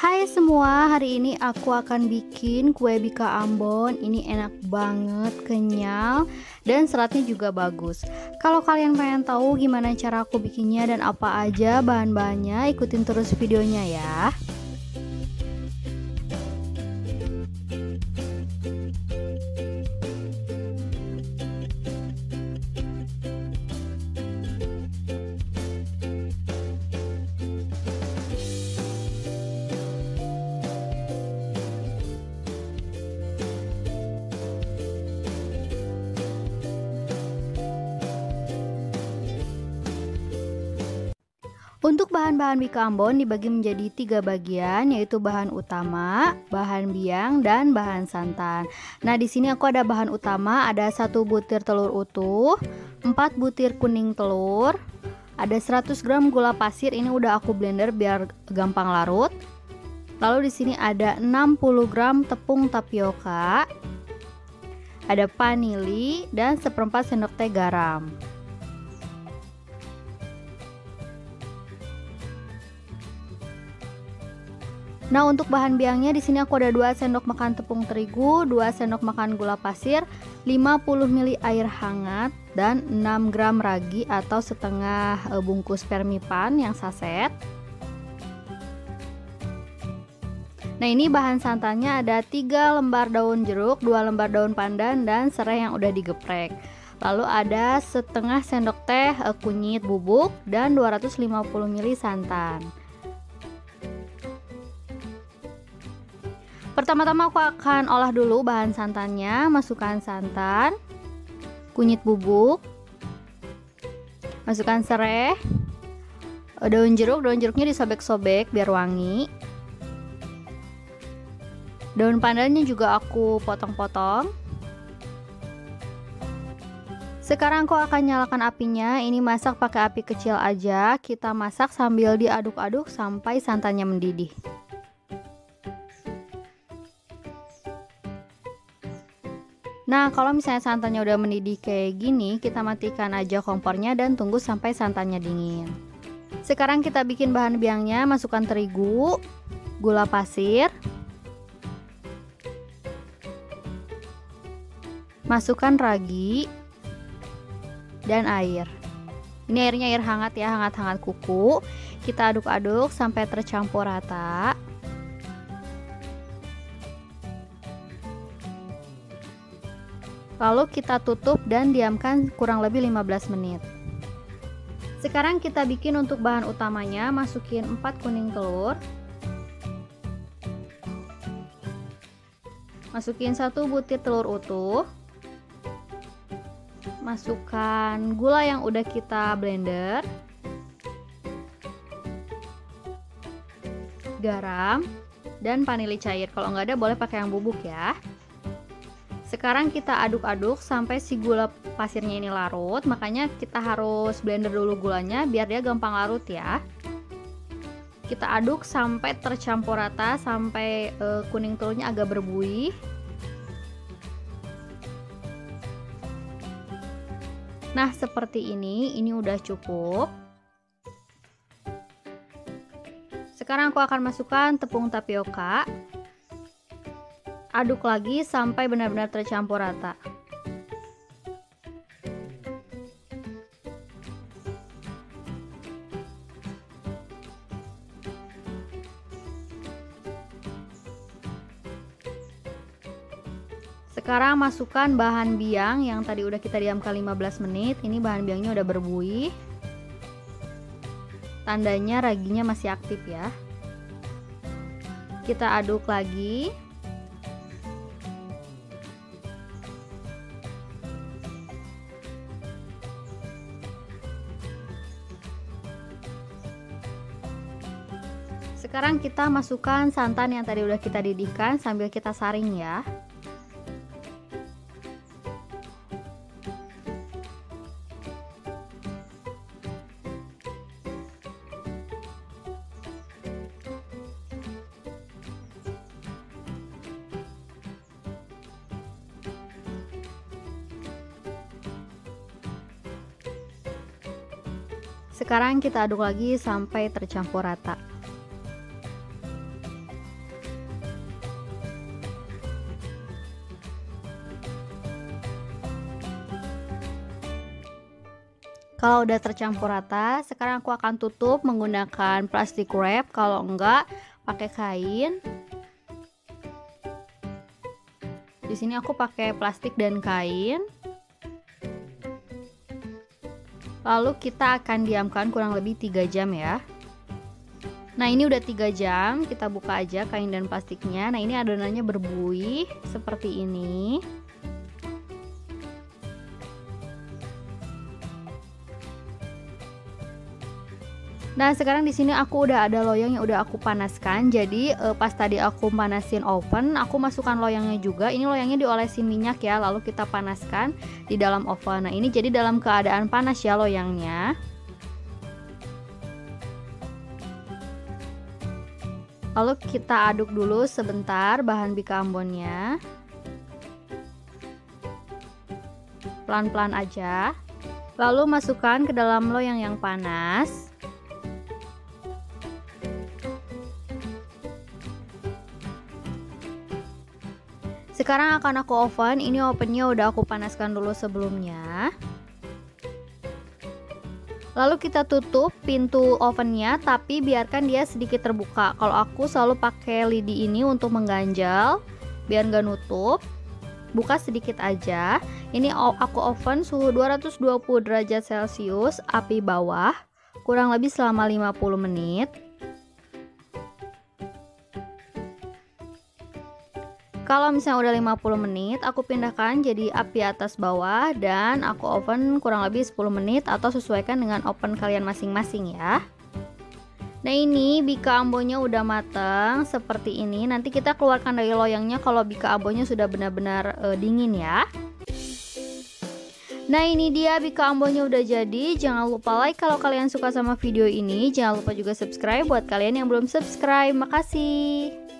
Hai semua, hari ini aku akan bikin kue bika Ambon. Ini enak banget, kenyal, dan seratnya juga bagus. Kalau kalian pengen tahu gimana cara aku bikinnya dan apa aja bahan-bahannya, ikutin terus videonya ya. Untuk bahan-bahan bika ambon dibagi menjadi tiga bagian, yaitu bahan utama, bahan biang, dan bahan santan. Nah, di sini aku ada bahan utama, ada satu butir telur utuh, 4 butir kuning telur, ada 100 gram gula pasir. Ini udah aku blender biar gampang larut. Lalu di sini ada 60 gram tepung tapioka, ada vanili dan seperempat sendok teh garam. Nah, untuk bahan biangnya di sini aku ada 2 sendok makan tepung terigu, 2 sendok makan gula pasir, 50 ml air hangat dan 6 gram ragi atau setengah e, bungkus permipan yang saset. Nah, ini bahan santannya ada 3 lembar daun jeruk, 2 lembar daun pandan dan serai yang udah digeprek. Lalu ada setengah sendok teh e, kunyit bubuk dan 250 ml santan. Pertama-tama aku akan olah dulu bahan santannya. Masukkan santan, kunyit bubuk, masukkan serai, daun jeruk. Daun jeruknya disobek-sobek biar wangi. Daun pandannya juga aku potong-potong. Sekarang aku akan nyalakan apinya. Ini masak pakai api kecil aja. Kita masak sambil diaduk-aduk sampai santannya mendidih. Nah, kalau misalnya santannya udah mendidih kayak gini, kita matikan aja kompornya dan tunggu sampai santannya dingin. Sekarang kita bikin bahan biangnya, masukkan terigu, gula pasir, masukkan ragi, dan air. Ini airnya air hangat ya, hangat-hangat kuku. Kita aduk-aduk sampai tercampur rata. Lalu kita tutup dan diamkan kurang lebih 15 menit. Sekarang kita bikin untuk bahan utamanya, masukin 4 kuning telur. Masukin 1 butir telur utuh. Masukkan gula yang udah kita blender. Garam dan vanili cair. Kalau nggak ada boleh pakai yang bubuk ya. Sekarang kita aduk-aduk sampai si gula pasirnya ini larut, makanya kita harus blender dulu gulanya biar dia gampang larut ya. Kita aduk sampai tercampur rata, sampai e, kuning telurnya agak berbuih. Nah, seperti ini, ini udah cukup. Sekarang aku akan masukkan tepung tapioka aduk lagi sampai benar-benar tercampur rata Sekarang masukkan bahan biang yang tadi udah kita diamkan 15 menit. Ini bahan biangnya udah berbuih. Tandanya raginya masih aktif ya. Kita aduk lagi. Sekarang kita masukkan santan yang tadi udah kita didihkan sambil kita saring ya. Sekarang kita aduk lagi sampai tercampur rata. Kalau udah tercampur rata, sekarang aku akan tutup menggunakan plastik wrap. Kalau enggak, pakai kain. Di sini aku pakai plastik dan kain. Lalu kita akan diamkan kurang lebih 3 jam ya. Nah ini udah 3 jam, kita buka aja kain dan plastiknya. Nah ini adonannya berbuih seperti ini. Nah sekarang di sini aku udah ada loyang yang udah aku panaskan. Jadi eh, pas tadi aku panasin oven, aku masukkan loyangnya juga. Ini loyangnya diolesin minyak ya, lalu kita panaskan di dalam oven. Nah ini jadi dalam keadaan panas ya loyangnya. Lalu kita aduk dulu sebentar bahan bika ambonnya. Pelan-pelan aja. Lalu masukkan ke dalam loyang yang panas. Sekarang akan aku oven. Ini ovennya udah aku panaskan dulu sebelumnya. Lalu kita tutup pintu ovennya tapi biarkan dia sedikit terbuka. Kalau aku selalu pakai lidi ini untuk mengganjal biar nggak nutup. Buka sedikit aja. Ini aku oven suhu 220 derajat celcius, api bawah, kurang lebih selama 50 menit. Kalau misalnya udah 50 menit, aku pindahkan jadi api atas bawah dan aku oven kurang lebih 10 menit atau sesuaikan dengan oven kalian masing-masing ya. Nah ini bika ambonya udah mateng seperti ini. Nanti kita keluarkan dari loyangnya kalau bika ambonya sudah benar-benar e, dingin ya. Nah ini dia bika ambonya udah jadi. Jangan lupa like kalau kalian suka sama video ini. Jangan lupa juga subscribe buat kalian yang belum subscribe. Makasih.